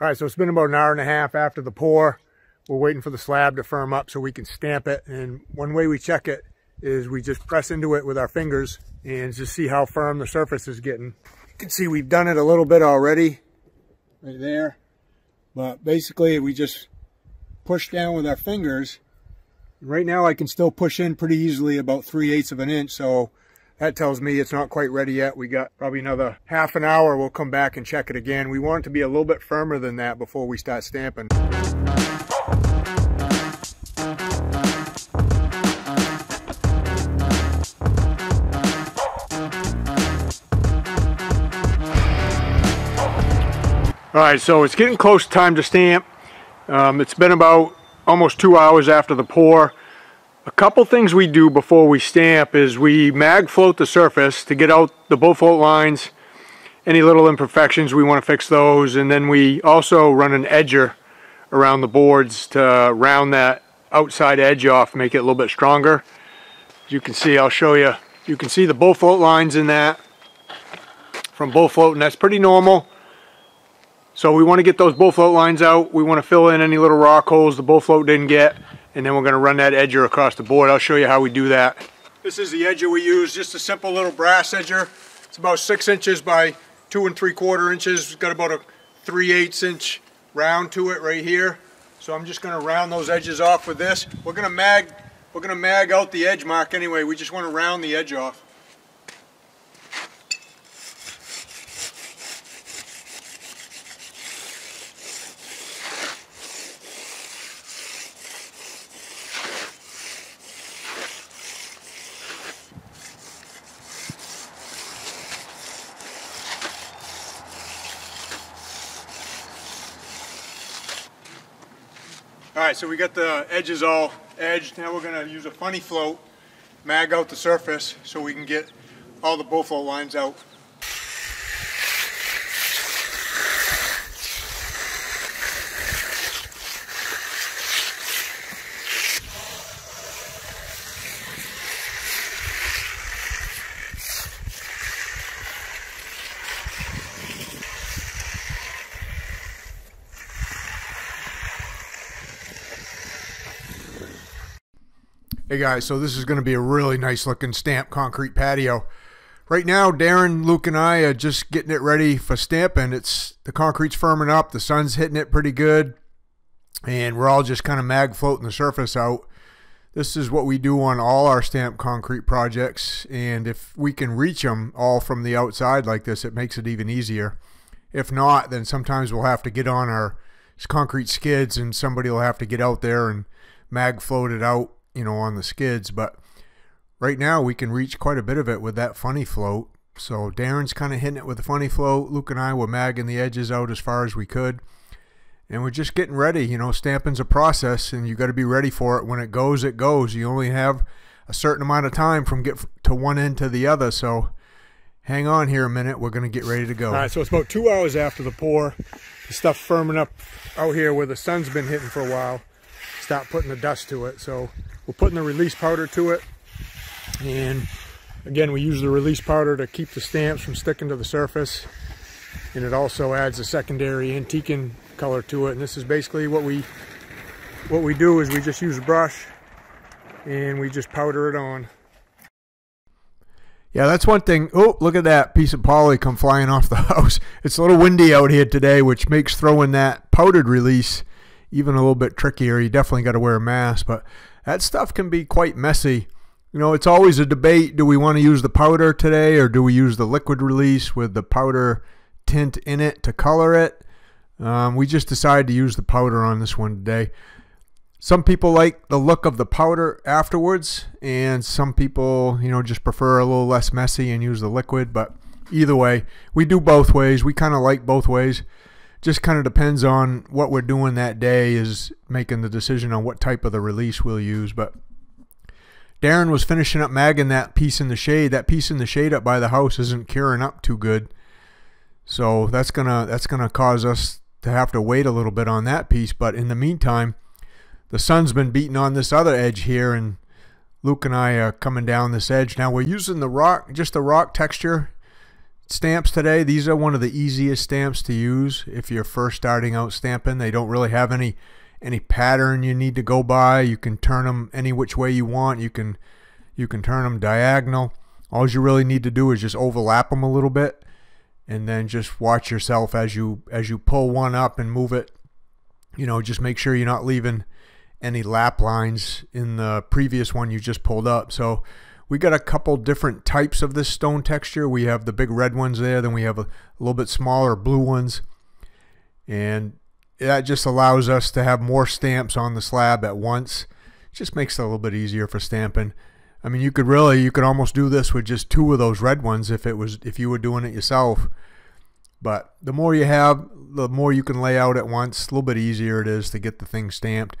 All right, so it's been about an hour and a half after the pour. We're waiting for the slab to firm up so we can stamp it. And one way we check it is we just press into it with our fingers and just see how firm the surface is getting. You can see we've done it a little bit already right there. But basically we just push down with our fingers. Right now I can still push in pretty easily about 3 eighths of an inch. So that tells me it's not quite ready yet. We got probably another half an hour. We'll come back and check it again. We want it to be a little bit firmer than that before we start stamping. All right, so it's getting close time to stamp. Um, it's been about almost two hours after the pour. A couple things we do before we stamp is we mag float the surface to get out the bull float lines, any little imperfections, we want to fix those, and then we also run an edger around the boards to round that outside edge off, make it a little bit stronger. As you can see, I'll show you, you can see the bull float lines in that from bull float, and that's pretty normal. So we want to get those bull float lines out. We want to fill in any little rock holes the bull float didn't get and then we're going to run that edger across the board. I'll show you how we do that. This is the edger we use, just a simple little brass edger. It's about six inches by two and three quarter inches. It's got about a 3 eighths inch round to it right here. So I'm just going to round those edges off with this. We're going to mag, we're going to mag out the edge mark anyway. We just want to round the edge off. Right, so we got the edges all edged. Now we're gonna use a funny float, mag out the surface so we can get all the float lines out. Hey guys, so this is going to be a really nice looking stamped concrete patio. Right now, Darren, Luke, and I are just getting it ready for stamping. It's the concrete's firming up, the sun's hitting it pretty good, and we're all just kind of mag floating the surface out. This is what we do on all our stamped concrete projects, and if we can reach them all from the outside like this, it makes it even easier. If not, then sometimes we'll have to get on our concrete skids, and somebody will have to get out there and mag float it out you know, on the skids. But right now we can reach quite a bit of it with that funny float. So Darren's kind of hitting it with the funny float. Luke and I were magging the edges out as far as we could. And we're just getting ready. You know, stamping's a process and you got to be ready for it. When it goes, it goes. You only have a certain amount of time from get to one end to the other. So hang on here a minute. We're going to get ready to go. All right, so it's about two hours after the pour. The stuff firming up out here where the sun's been hitting for a while. Stop putting the dust to it. So we're putting the release powder to it. And again, we use the release powder to keep the stamps from sticking to the surface. And it also adds a secondary antiquing color to it. And this is basically what we what we do is we just use a brush and we just powder it on. Yeah, that's one thing. Oh, look at that piece of poly come flying off the house. It's a little windy out here today, which makes throwing that powdered release even a little bit trickier. You definitely got to wear a mask, but that stuff can be quite messy. You know, it's always a debate. Do we want to use the powder today or do we use the liquid release with the powder tint in it to color it? Um, we just decided to use the powder on this one today. Some people like the look of the powder afterwards, and some people, you know, just prefer a little less messy and use the liquid. But either way, we do both ways. We kind of like both ways just kind of depends on what we're doing that day is making the decision on what type of the release we'll use. But Darren was finishing up magging that piece in the shade. That piece in the shade up by the house isn't curing up too good. So that's gonna that's gonna cause us to have to wait a little bit on that piece. But in the meantime, the sun's been beating on this other edge here and Luke and I are coming down this edge. Now we're using the rock, just the rock texture stamps today. These are one of the easiest stamps to use if you're first starting out stamping. They don't really have any any pattern you need to go by. You can turn them any which way you want. You can you can turn them diagonal. All you really need to do is just overlap them a little bit and then just watch yourself as you as you pull one up and move it. You know, just make sure you're not leaving any lap lines in the previous one you just pulled up. So we got a couple different types of this stone texture. We have the big red ones there, then we have a, little bit smaller blue ones. And that just allows us to have more stamps on the slab at once. Just makes it a little bit easier for stamping. I mean, you could really, you could almost do this with just two of those red ones if it was, if you were doing it yourself. But the more you have, the more you can lay out at once. A little bit easier it is to get the thing stamped.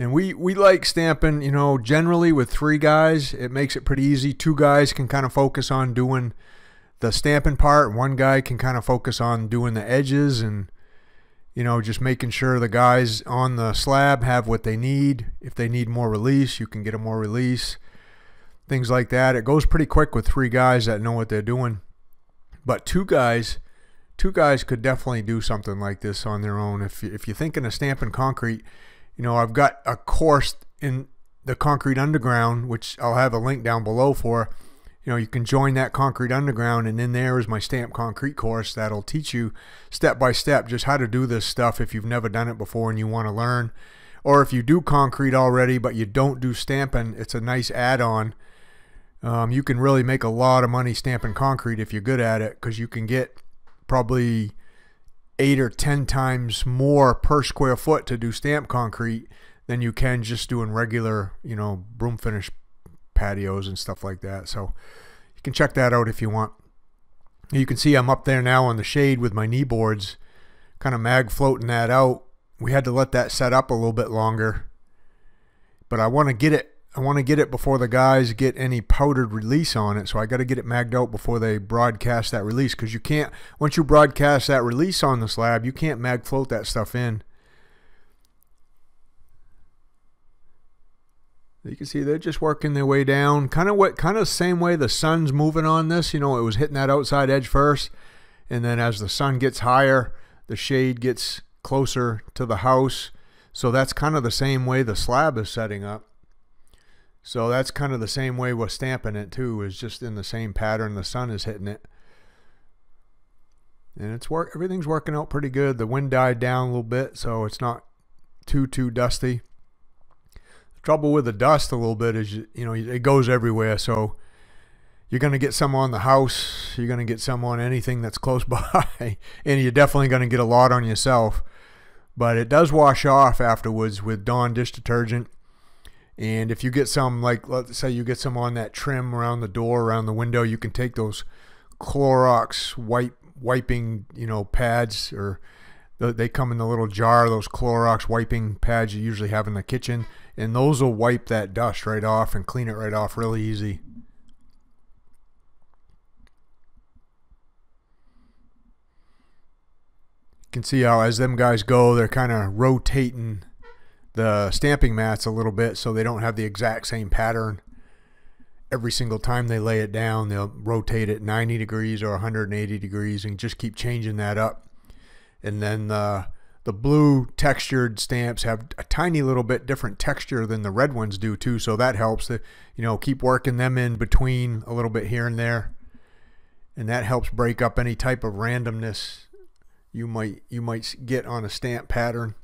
And we, we like stamping, you know, generally with three guys, it makes it pretty easy. Two guys can kind of focus on doing the stamping part. One guy can kind of focus on doing the edges and, you know, just making sure the guys on the slab have what they need. If they need more release, you can get them more release. Things like that. It goes pretty quick with three guys that know what they're doing. But two guys, two guys could definitely do something like this on their own. If, if you're thinking of stamping concrete, you know, I've got a course in the Concrete Underground, which I'll have a link down below for. You know, you can join that Concrete Underground, and in there is my Stamp Concrete course that'll teach you step by step just how to do this stuff if you've never done it before and you want to learn. Or if you do concrete already but you don't do stamping, it's a nice add-on. Um, you can really make a lot of money stamping concrete if you're good at it because you can get probably eight or ten times more per square foot to do stamp concrete than you can just doing regular, you know, broom finish patios and stuff like that. So you can check that out if you want. You can see I'm up there now on the shade with my knee boards, kind of mag floating that out. We had to let that set up a little bit longer, but I want to get it I want to get it before the guys get any powdered release on it. So I got to get it magged out before they broadcast that release because you can't, once you broadcast that release on the slab, you can't mag float that stuff in. You can see they're just working their way down. Kind of what, kind of same way the sun's moving on this. You know, it was hitting that outside edge first. And then as the sun gets higher, the shade gets closer to the house. So that's kind of the same way the slab is setting up. So that's kind of the same way we're stamping it too, is just in the same pattern the sun is hitting it. And it's work everything's working out pretty good. The wind died down a little bit, so it's not too too dusty. The trouble with the dust a little bit is you, you know it goes everywhere, so you're going to get some on the house, you're going to get some on anything that's close by, and you're definitely going to get a lot on yourself. But it does wash off afterwards with Dawn dish detergent and if you get some, like let's say you get some on that trim around the door, around the window, you can take those Clorox wipe wiping, you know, pads or they come in the little jar, those Clorox wiping pads you usually have in the kitchen, and those will wipe that dust right off and clean it right off really easy. You can see how as them guys go, they're kind of rotating the stamping mats a little bit so they don't have the exact same pattern. Every single time they lay it down they'll rotate it 90 degrees or 180 degrees and just keep changing that up. And then the the blue textured stamps have a tiny little bit different texture than the red ones do too so that helps to you know keep working them in between a little bit here and there. And that helps break up any type of randomness you might you might get on a stamp pattern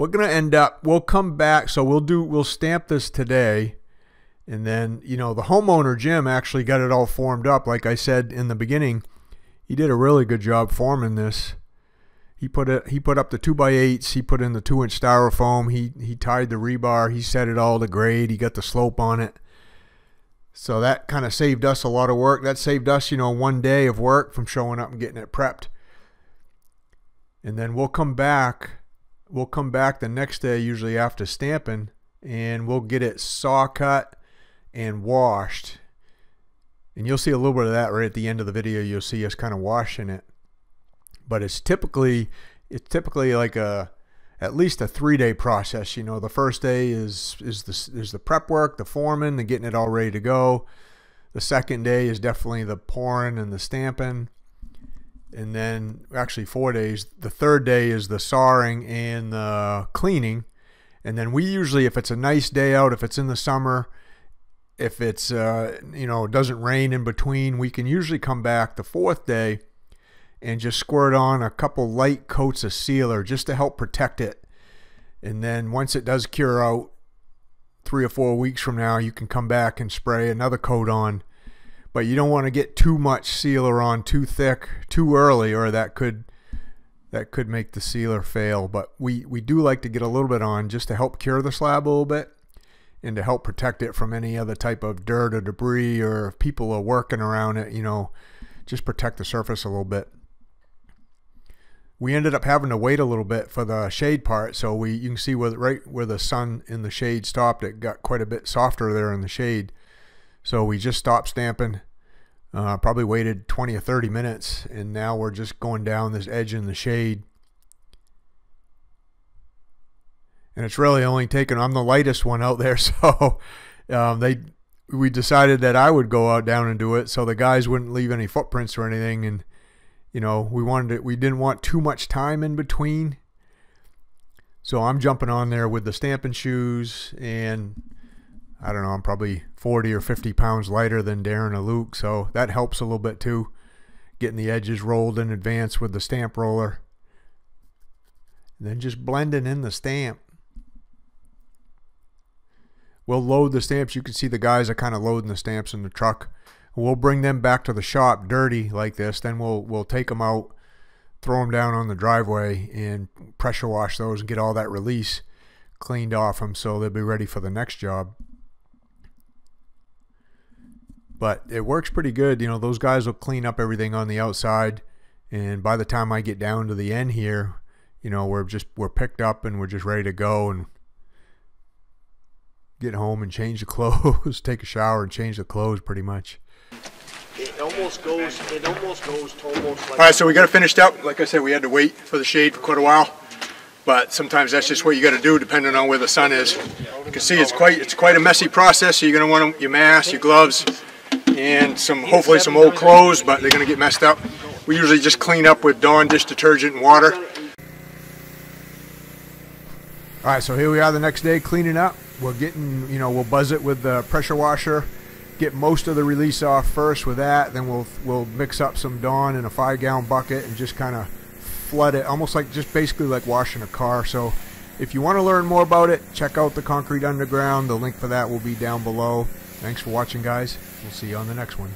we're going to end up, we'll come back. So we'll do, we'll stamp this today. And then, you know, the homeowner, Jim, actually got it all formed up. Like I said in the beginning, he did a really good job forming this. He put it, he put up the two by eights. He put in the two inch styrofoam. He, he tied the rebar. He set it all to grade. He got the slope on it. So that kind of saved us a lot of work. That saved us, you know, one day of work from showing up and getting it prepped. And then we'll come back we'll come back the next day, usually after stamping, and we'll get it saw cut and washed. And you'll see a little bit of that right at the end of the video. You'll see us kind of washing it. But it's typically it's typically like a at least a three day process. You know, the first day is is the is the prep work, the forming, the getting it all ready to go. The second day is definitely the pouring and the stamping. And then actually four days. The third day is the sawing and the cleaning. And then we usually, if it's a nice day out, if it's in the summer, if it's uh, you know it doesn't rain in between, we can usually come back the fourth day and just squirt on a couple light coats of sealer just to help protect it. And then once it does cure out, three or four weeks from now, you can come back and spray another coat on. But you don't want to get too much sealer on too thick too early, or that could that could make the sealer fail. But we we do like to get a little bit on just to help cure the slab a little bit and to help protect it from any other type of dirt or debris or if people are working around it, you know, just protect the surface a little bit. We ended up having to wait a little bit for the shade part, so we you can see where right where the sun in the shade stopped, it got quite a bit softer there in the shade. So we just stopped stamping, uh, probably waited 20 or 30 minutes, and now we're just going down this edge in the shade and it's really only taken. I'm the lightest one out there, so um, they we decided that I would go out down and do it, so the guys wouldn't leave any footprints or anything, and you know we wanted it. We didn't want too much time in between, so I'm jumping on there with the stamping shoes, and I don't know, I'm probably 40 or 50 pounds lighter than Darren or Luke, so that helps a little bit too, getting the edges rolled in advance with the stamp roller. And then just blending in the stamp we'll load the stamps. You can see the guys are kind of loading the stamps in the truck. We'll bring them back to the shop dirty like this. Then we'll we'll take them out, throw them down on the driveway, and pressure wash those and get all that release cleaned off them so they'll be ready for the next job. But it works pretty good. You know, those guys will clean up everything on the outside. And by the time I get down to the end here, you know, we're just we're picked up and we're just ready to go and get home and change the clothes, take a shower and change the clothes pretty much. It almost goes, it almost goes to almost like... All right, so we got it finished up. Like I said, we had to wait for the shade for quite a while. But sometimes that's just what you got to do depending on where the sun is. You can see it's quite it's quite a messy process. So you're going to want your mask, your gloves, and some hopefully some old clothes, but they're going to get messed up. We usually just clean up with Dawn dish detergent and water. All right, so here we are the next day cleaning up we're getting, you know, we'll buzz it with the pressure washer, get most of the release off first with that, then we'll we'll mix up some Dawn in a five gallon bucket and just kind of flood it, almost like just basically like washing a car. So if you want to learn more about it, check out the Concrete Underground. The link for that will be down below. Thanks for watching, guys. We'll see you on the next one.